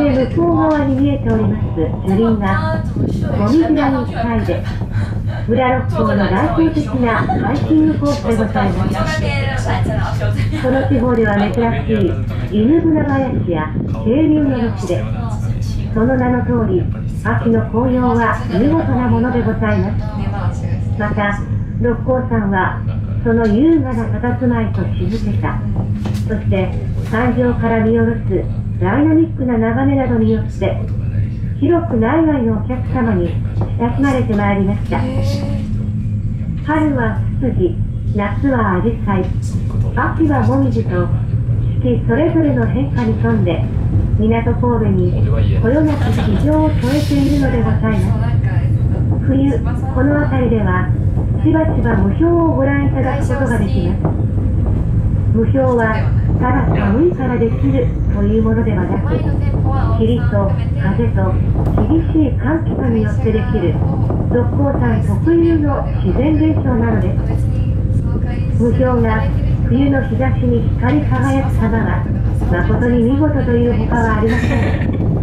南西向こう側に見えております樹林がもみじらに近いで裏六甲の代表的なハイキングコースでございますこの地方では珍しい犬船林や渓流の道でその名の通り秋の紅葉は見事なものでございますまた六甲山はその優雅な佇まいと静けさそして山上から見下ろすダイナミックな眺めなどによって広く内外のお客様に親しまれてまいりました。春はツツジ夏はアジサイ秋はモミジと四季それぞれの変化に富んで港神戸にこよなき市場を添えているのでございます。冬この辺りではしばしば無氷をご覧いただくことができます。無氷はただ寒いからできるというものではなく霧と風と厳しい寒気とによってできる六甲山特有の自然現象なのです。無表が冬の日差しに光り輝く様は誠に見事という他はありません。